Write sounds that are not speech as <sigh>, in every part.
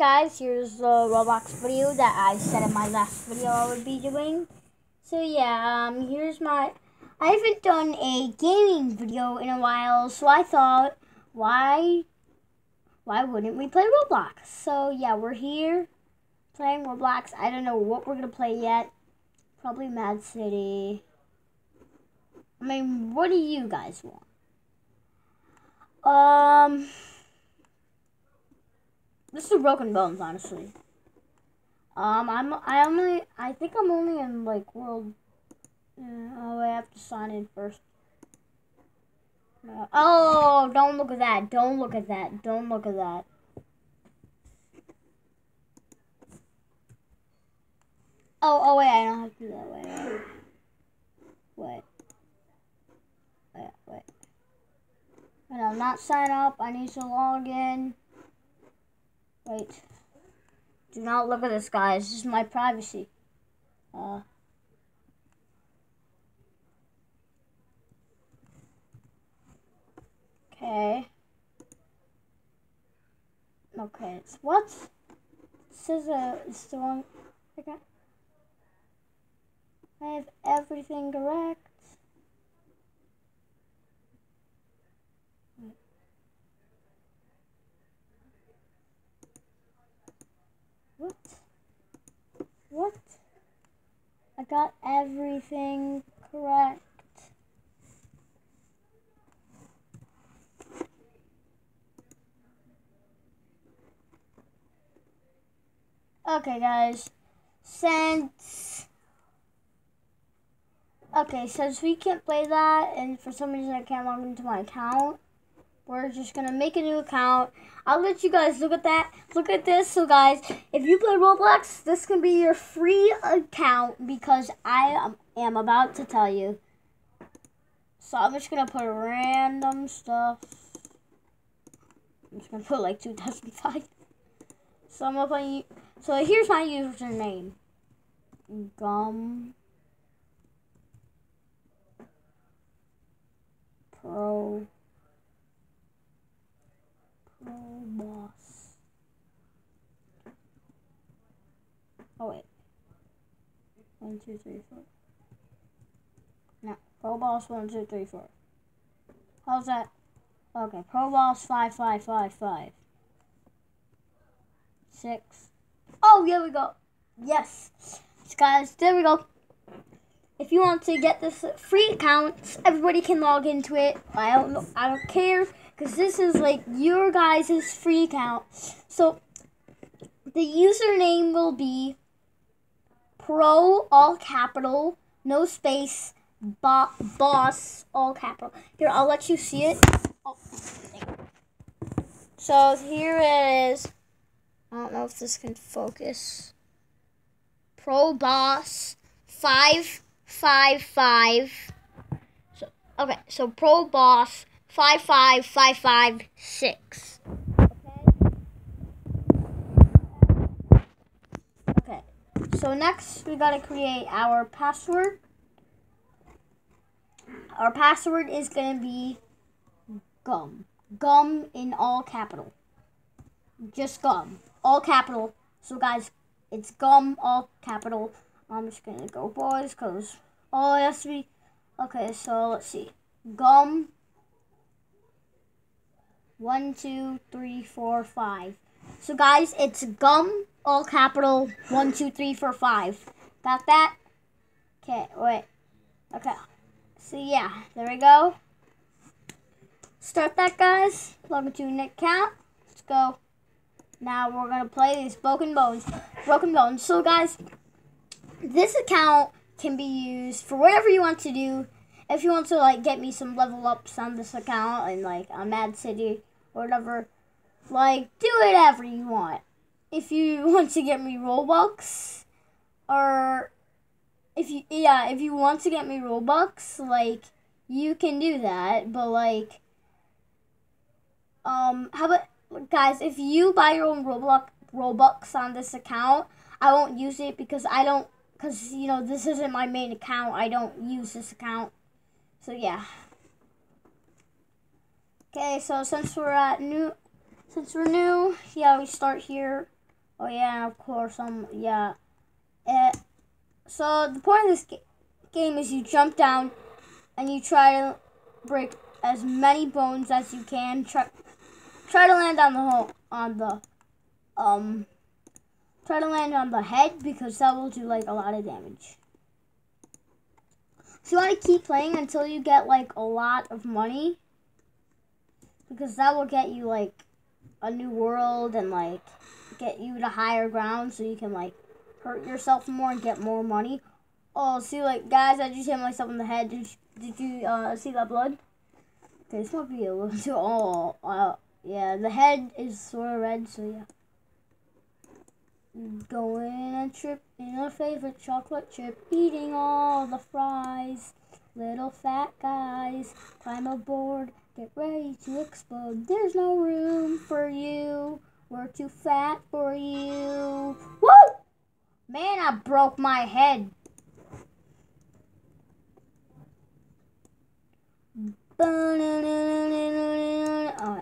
guys, here's the Roblox video that I said in my last video I would be doing. So yeah, um, here's my, I haven't done a gaming video in a while, so I thought, why, why wouldn't we play Roblox? So yeah, we're here, playing Roblox. I don't know what we're gonna play yet. Probably Mad City. I mean, what do you guys want? Um... This is Broken Bones, honestly. Um, I'm I only I think I'm only in like world. Uh, oh, I have to sign in first. Uh, oh, don't look at that! Don't look at that! Don't look at that! Oh, oh wait, I don't have to do that. Wait, wait, wait, wait. And I'm not sign up. I need to log in. Wait. Do not look at this, guys. This is my privacy. Uh. Okay. Okay, it's what? This is a, it's the wrong, okay. I have everything correct. What? What? I got everything correct. Okay, guys. Since... Okay, since we can't play that, and for some reason I can't log into my account, we're just gonna make a new account. I'll let you guys look at that. Look at this. So guys, if you play Roblox, this can be your free account because I am about to tell you. So I'm just gonna put random stuff. I'm just gonna put like 2005. So I'm gonna put, so here's my username. Gum Pro Pro boss. Oh wait. One, two, three, four. No. Pro boss one, two, three, four. How's that? Okay, Pro boss five, five, five, five. Six. Oh, here we go. Yes. Guys, there we go. If you want to get this free account, everybody can log into it. I don't know. I don't care because this is like your guys' free account. So the username will be pro all capital, no space, bo boss all capital. Here, I'll let you see it. Oh, so here it is. I don't know if this can focus. Pro boss five five five. So okay, so pro boss five five five five six. Okay. So next we gotta create our password. Our password is gonna be gum. Gum in all capital. Just gum. All capital. So guys, it's gum all capital. I'm just gonna go boys because all it has to be okay, so let's see. Gum one, two, three, four, five. So guys, it's gum, all capital, one, two, three, four, five. Got that? Okay, wait. Okay. So yeah, there we go. Start that, guys. Log into an account. Let's go. Now we're gonna play these Broken Bones. Broken Bones. So guys, this account can be used for whatever you want to do. If you want to like get me some level ups on this account and like a Mad City whatever. Like, do whatever you want. If you <laughs> want to get me Robux, or if you, yeah, if you want to get me Robux, like, you can do that, but like, um, how about, guys, if you buy your own Roblox, Robux on this account, I won't use it because I don't, because, you know, this isn't my main account. I don't use this account. So, yeah. Okay, so since we're at new, since we're new, yeah, we start here. Oh yeah, of course, um, yeah. Uh, so the point of this ga- game is you jump down and you try to break as many bones as you can. Try, try to land on the hole on the um. Try to land on the head because that will do like a lot of damage. So you want to keep playing until you get like a lot of money because that will get you like a new world and like get you to higher ground so you can like hurt yourself more and get more money. Oh, see, like guys, I just hit myself in the head. Did you, did you uh, see that blood? Okay, this might be a little <laughs> too. Oh, uh, yeah, the head is sort of red, so yeah. Going a trip in a favorite chocolate chip, eating all the fries. Little fat guys, climb aboard, get ready to explode. There's no room for you. We're too fat for you. Woo! Man, I broke my head. Oh,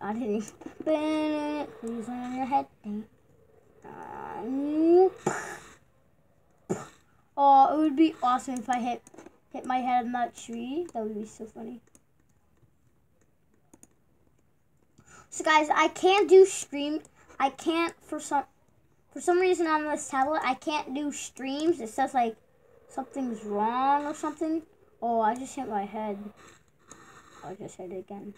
I didn't. Land on your head. Uh, oh, it would be awesome if I hit hit my head on that tree. That would be so funny. So guys, I can't do stream. I can't for some for some reason on this tablet I can't do streams. It says like something's wrong or something. Oh, I just hit my head. Oh, I just hit it again.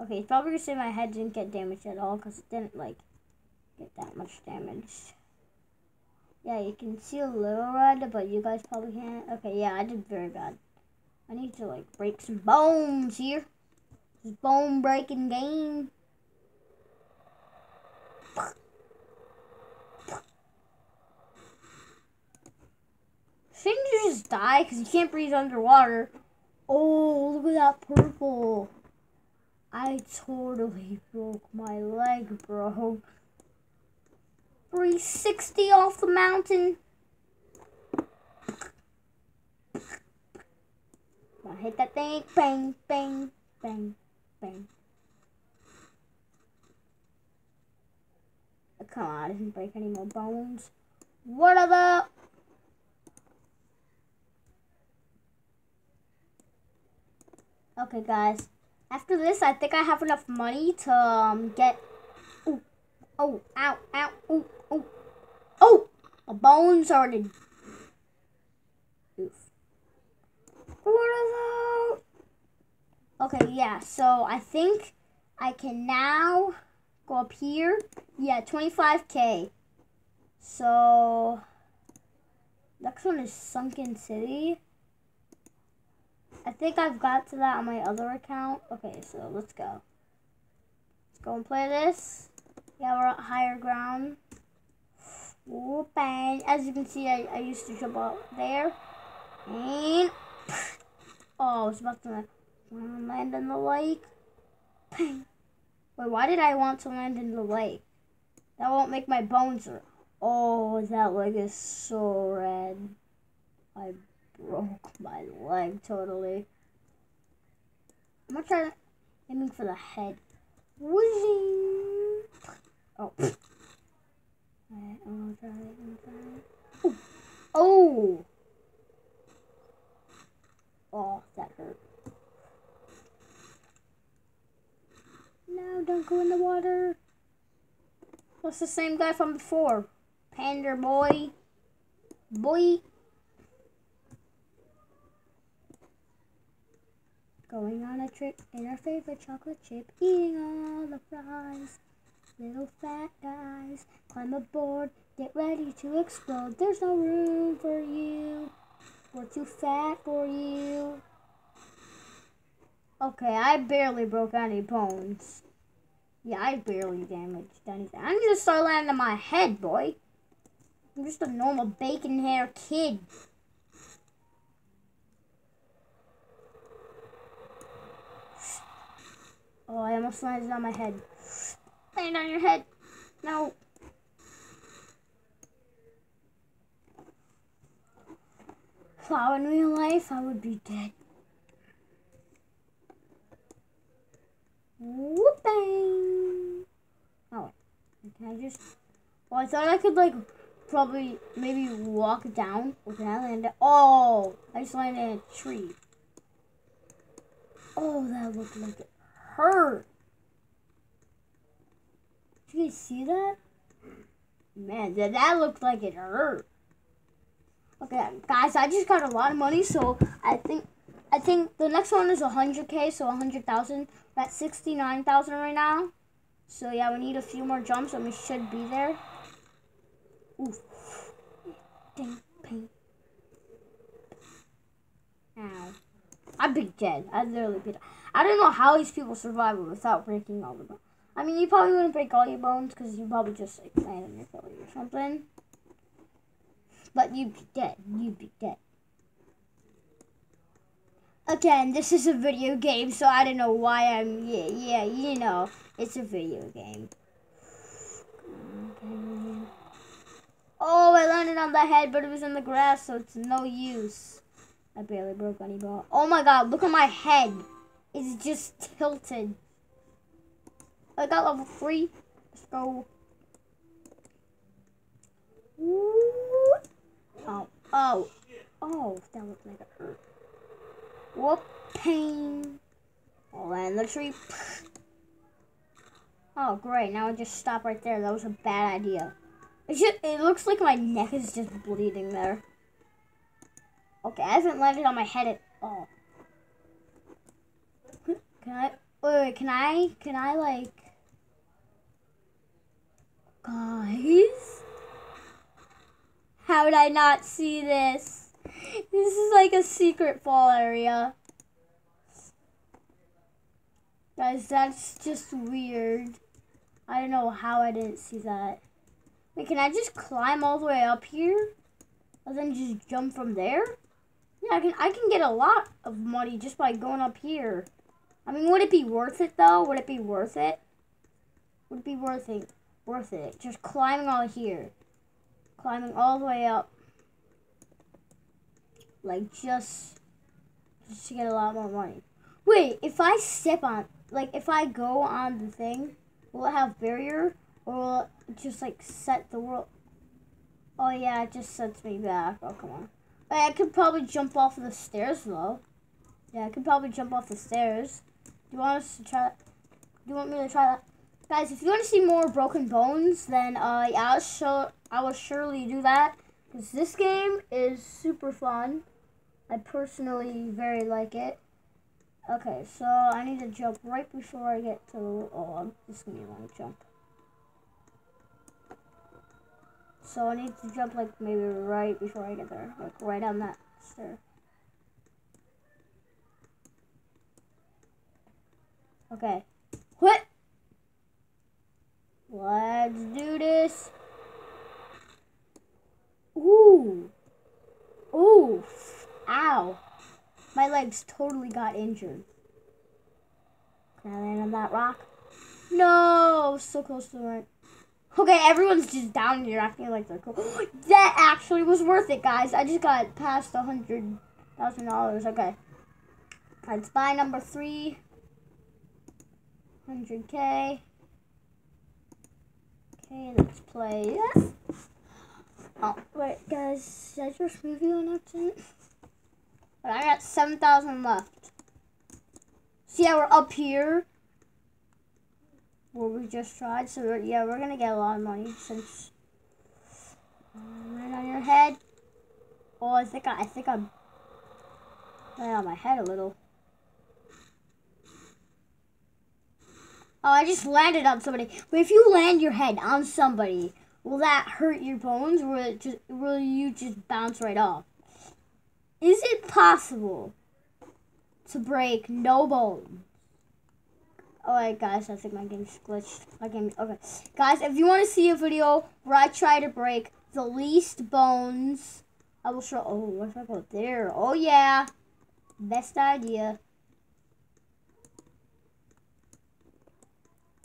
Okay, it's probably say my head didn't get damaged at all because it didn't like get that much damage. Yeah, you can see a little red, but you guys probably can't. Okay, yeah, I did very bad. I need to like break some bones here. Bone breaking game. Shouldn't you just die because you can't breathe underwater? Oh, look at that purple. I totally broke my leg, bro. 360 off the mountain. I hit that thing. Bang, bang, bang, bang. Oh, come on, I didn't break any more bones. What are the... Okay, guys. After this, I think I have enough money to um, get... Ooh, oh, ow, ow, ooh, ooh. Oh! A bone started. Oof. What are those? Okay, yeah, so I think I can now go up here. Yeah, 25k. So, next one is Sunken City. I think I've got to that on my other account. Okay, so let's go. Let's go and play this. Yeah, we're at higher ground. Whoop, and as you can see, I, I used to jump up there. And, oh, I was about to land in the lake. Wait, why did I want to land in the lake? That won't make my bones. Oh, that leg is so red. I broke my leg totally. I'm gonna try aiming for the head. Whooshing. Oh. Alright, I'm gonna try. I'm gonna try it. Oh. Oh, that hurt. No, don't go in the water. What's the same guy from before? Panda boy. Boy. Going on a trip in our favorite chocolate chip, eating all the fries. Little fat guys, climb aboard, get ready to explode. There's no room for you. We're too fat for you. Okay, I barely broke any bones. Yeah, I barely damaged anything. I need to start landing on my head, boy. I'm just a normal bacon hair kid. Oh, I almost landed on my head. Land on your head. No. Wow, in real life, I would be dead. Whooping. Oh, Can I just? Well, I thought I could like probably maybe walk down. Or can I land? Oh, I just landed in a tree. Oh, that looked like it hurt. Did you guys see that? Man, that, that looked like it hurt. Okay, guys, I just got a lot of money, so I think I think the next one is 100k, so 100,000. We're at 69,000 right now. So yeah, we need a few more jumps, and we should be there. Oof. Dang, pain. Ow. I'd be dead. I'd literally be dead. I don't know how these people survive without breaking all the bones. I mean, you probably wouldn't break all your bones because you probably just like land on your belly or something. But you'd be dead. You'd be dead. Again, this is a video game, so I don't know why I'm, yeah, yeah, you know, it's a video game. Oh, I landed on the head, but it was in the grass, so it's no use. I barely broke any bone. Oh my god, look at my head. It's just tilted. I got level 3. Let's go. Ooh. Oh, oh, oh, that looked like it hurt. Whoop, pain. Oh, and the tree. Oh, great. Now I just stop right there. That was a bad idea. It, just, it looks like my neck is just bleeding there. Okay, I haven't landed on my head at all. Can I? Wait, wait, can I? Can I like? Guys, how did I not see this? This is like a secret fall area. Guys, that's just weird. I don't know how I didn't see that. Wait, can I just climb all the way up here? And then just jump from there? Yeah, I can I can get a lot of money just by going up here. I mean, would it be worth it though? Would it be worth it? Would it be worth it? Worth it? Just climbing all here. Climbing all the way up. Like just just to get a lot more money. Wait, if I step on like if I go on the thing, will it have barrier or will it just like set the world Oh yeah, it just sets me back. Oh come on. I could probably jump off of the stairs though. Yeah, I could probably jump off the stairs. Do you want us to try that? Do you want me to try that? Guys, if you want to see more Broken Bones, then uh, yeah, I'll show, I will surely do that. Because this game is super fun. I personally very like it. Okay, so I need to jump right before I get to... Oh, I'm just going to long jump. So I need to jump like maybe right before I get there. Like right on that stair. Okay. What? Let's do this. Ooh. Ooh. Ow. My legs totally got injured. Can I land on that rock? No, so close to the right. Okay, everyone's just down here acting like they're cool. <gasps> that actually was worth it, guys. I just got past a hundred thousand dollars. Okay. Let's buy number three. 100k. Okay, let's play this. Oh, wait, guys, did I just move you on accident? But I got 7,000 left. See how we're up here? Where we just tried. So we're, yeah, we're gonna get a lot of money since right on your head. Oh, I think I, I think I'm right on my head a little. Oh, I just landed on somebody. But if you land your head on somebody, will that hurt your bones, or will just will you just bounce right off? Is it possible to break no bones? Oh, Alright guys, I think my game's glitched. My game okay. Guys, if you want to see a video where I try to break the least bones, I will show oh what if I go there? Oh yeah. Best idea.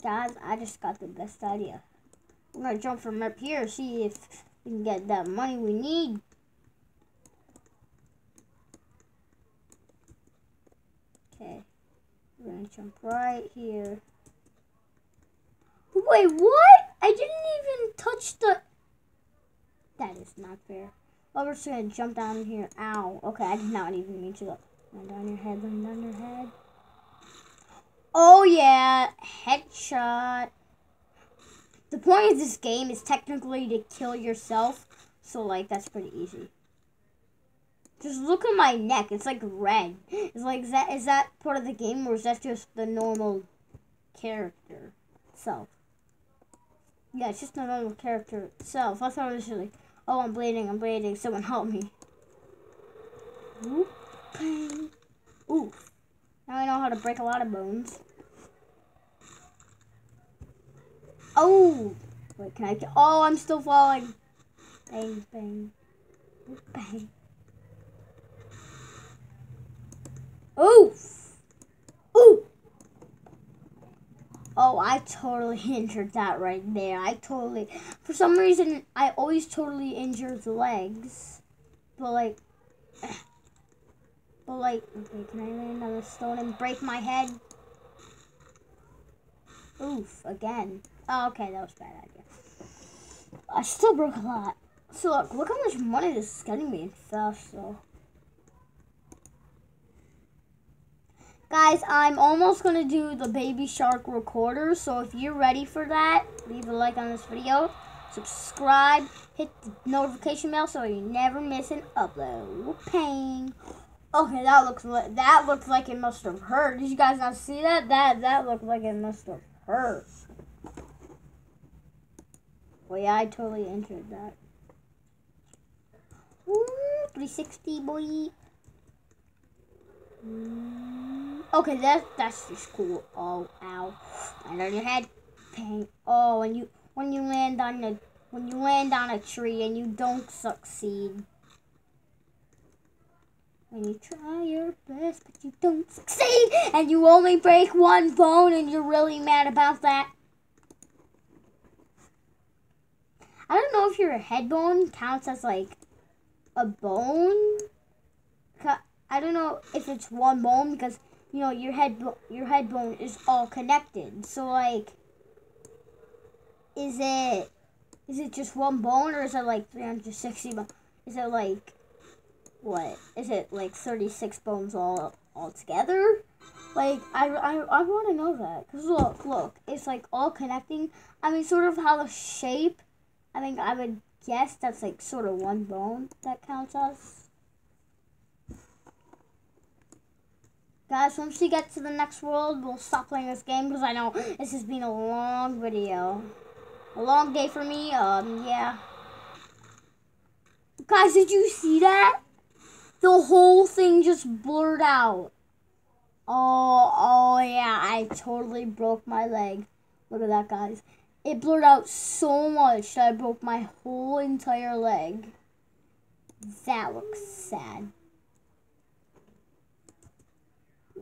Guys, I just got the best idea. We're gonna jump from up here, see if we can get that money we need. Okay. We're gonna jump right here. Wait, what? I didn't even touch the... That is not fair. Oh, we're just gonna jump down here. Ow. Okay, I did not even mean to. Land on your head, land on your head. Oh yeah, headshot. The point of this game is technically to kill yourself, so like that's pretty easy. Just look at my neck; it's like red. It's like is that is that part of the game, or is that just the normal character itself? Yeah, it's just the normal character itself. I thought it was like, oh, I'm bleeding, I'm bleeding. Someone help me. Ooh. Now I know how to break a lot of bones. Oh! Wait, can I. Oh, I'm still falling. Bang, bang. Bang. Oof! Ooh! Oh, I totally <laughs> injured that right there. I totally... For some reason, I always totally injure the legs. But, like... <sighs> But like, okay, can I land another stone and break my head? Oof, again. Oh, okay, that was a bad idea. I still broke a lot. So look, look how much money this is getting me fast though. Guys, I'm almost going to do the Baby Shark recorder, so if you're ready for that, leave a like on this video, subscribe, hit the notification bell so you never miss an upload. Pain. Okay, that looks that looks like it must have hurt. Did you guys not see that? That that looked like it must have hurt. Well, yeah, I totally entered that. Ooh, 360 boy. Mm, okay, that that's just cool. Oh, ow! Land on your head. Pain. Oh, when you when you land on the when you land on a tree and you don't succeed. When you try your best, but you don't succeed, and you only break one bone, and you're really mad about that. I don't know if your head bone counts as like a bone. I don't know if it's one bone because you know your head your head bone is all connected. So like, is it is it just one bone or is it like 360? Is it like what is it like 36 bones all all together like i i, I want to know that because look look it's like all connecting i mean sort of how the shape i think i would guess that's like sort of one bone that counts as guys once we get to the next world we'll stop playing this game because i know this has been a long video a long day for me um yeah guys did you see that the whole thing just blurred out. Oh, oh yeah, I totally broke my leg. Look at that, guys. It blurred out so much that I broke my whole entire leg. That looks sad.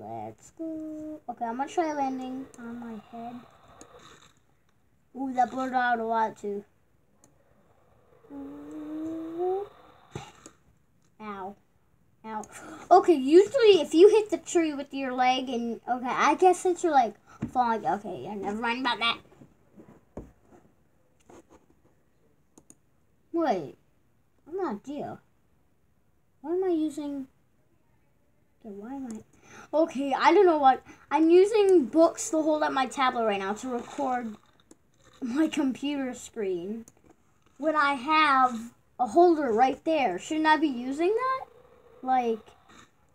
Let's go. Okay, I'm gonna try landing on my head. Ooh, that blurred out a lot too. Ow. Ow. Okay, usually if you hit the tree with your leg and, okay, I guess since you're like falling, okay, yeah, never mind about that. Wait, I'm not deal. Why am I using, okay, why am I, okay, I don't know what, I'm using books to hold up my tablet right now to record my computer screen when I have a holder right there. Shouldn't I be using that? Like,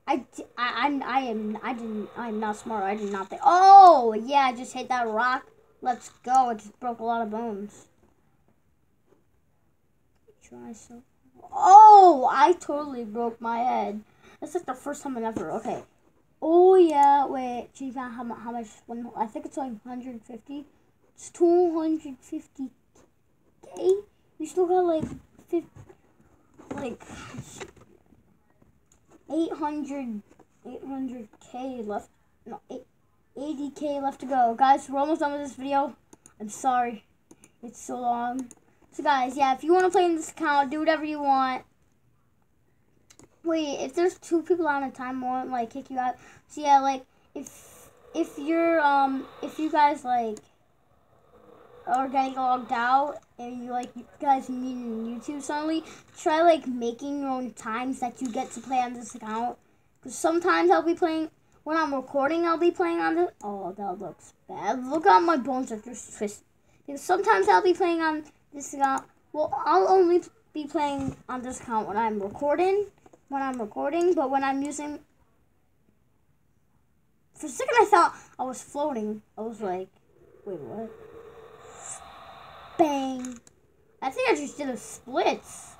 I, I, I, I am, I didn't, I'm not smart. I did not think. Oh, yeah, I just hit that rock. Let's go. It just broke a lot of bones. Try so. Oh, I totally broke my head. That's like the first time I've ever. Okay. Oh yeah, wait. She how, how much? One, I think it's like 150. It's 250k. We still got like 50, like 800, 800k left, no, 80k left to go. Guys, we're almost done with this video. I'm sorry. It's so long. So guys, yeah, if you want to play in this account, do whatever you want. Wait, if there's two people on a time, won't like kick you out. So yeah, like if if you're um if you guys like are getting logged out and you like you guys need YouTube suddenly, try like making your own times that you get to play on this account. Because sometimes I'll be playing when I'm recording. I'll be playing on this. Oh, that looks bad. Look at my bones are just twisted. Because sometimes I'll be playing on this account. Well, I'll only be playing on this account when I'm recording. When I'm recording, but when I'm using. For a second, I thought I was floating. I was like, wait, what? Bang. I think I just did a splits.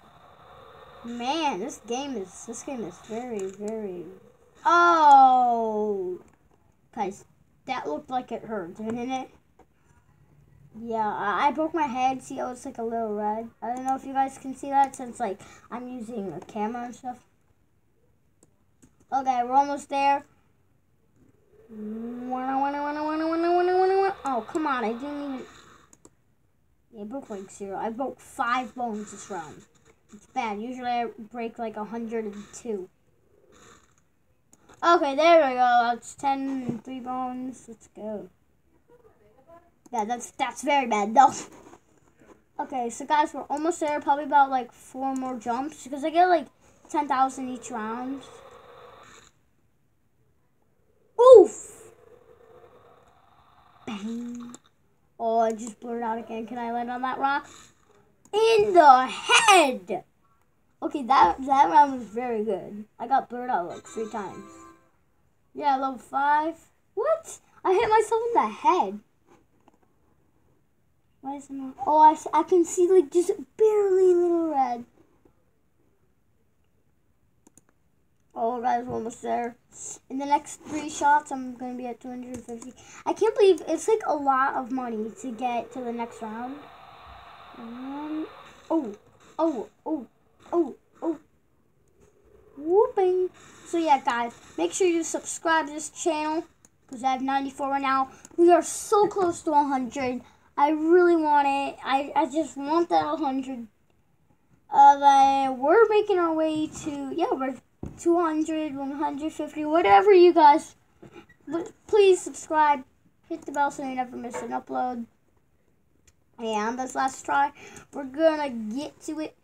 Man, this game is this game is very, very Oh guys, that looked like it hurt, didn't it? Yeah, I, broke my head. See, oh, it's like a little red. I don't know if you guys can see that since like I'm using a camera and stuff. Okay, we're almost there. Oh, come on, I didn't even... Yeah, I broke like zero. I broke five bones this round. It's bad. Usually I break like 102. Okay, there we go. That's 10 3 bones. Let's go. Yeah, that's that's very bad though. <laughs> Okay, so guys, we're almost there. Probably about like four more jumps because I get like 10,000 each round. Oof! Bang. Oh, I just blurred out again. Can I land on that rock? In the head! Okay, that, that round was very good. I got blurred out like three times. Yeah, level five. What? I hit myself in the head. Why is it not? Oh, I, I can see like just barely little red. Oh, guys, we're almost there. In the next three shots, I'm going to be at 250. I can't believe it's like a lot of money to get to the next round. Um, oh, oh, oh, oh, oh. Whooping. So, yeah, guys, make sure you subscribe to this channel because I have 94 right now. We are so close to 100. I really want it. I, I just want that 100. Uh, we're making our way to, yeah, we're 200, 150, whatever you guys. Please subscribe, hit the bell so you never miss an upload. And this last try, we're gonna get to it.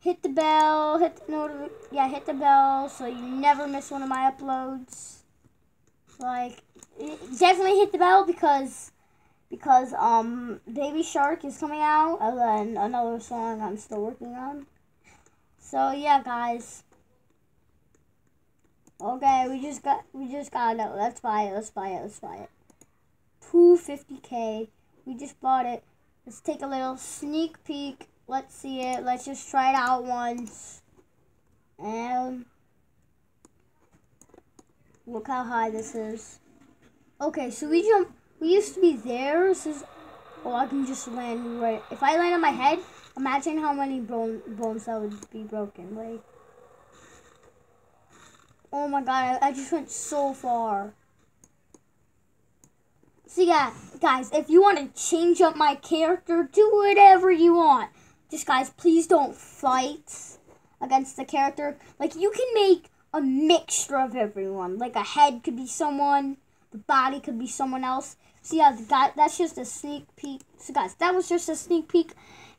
Hit the bell, hit the yeah, hit the bell so you never miss one of my uploads. Like, definitely hit the bell because because um Baby Shark is coming out and then another song I'm still working on. So yeah, guys. Okay, we just got we just got it. Let's buy it. Let's buy it. Let's buy it. 250k. We just bought it. Let's take a little sneak peek. Let's see it. Let's just try it out once. And look how high this is. Okay, so we jump. We used to be there. This is. Oh, I can just land right. If I land on my head, imagine how many bone, bones that would be broken. Like. Oh my god, I, I just went so far. So yeah, guys, if you want to change up my character, do whatever you want. Just guys, please don't fight against the character. Like you can make a mixture of everyone. Like a head could be someone, the body could be someone else. So yeah, guy, that's just a sneak peek. So guys, that was just a sneak peek,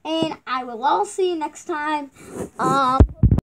and I will all see you next time. Um.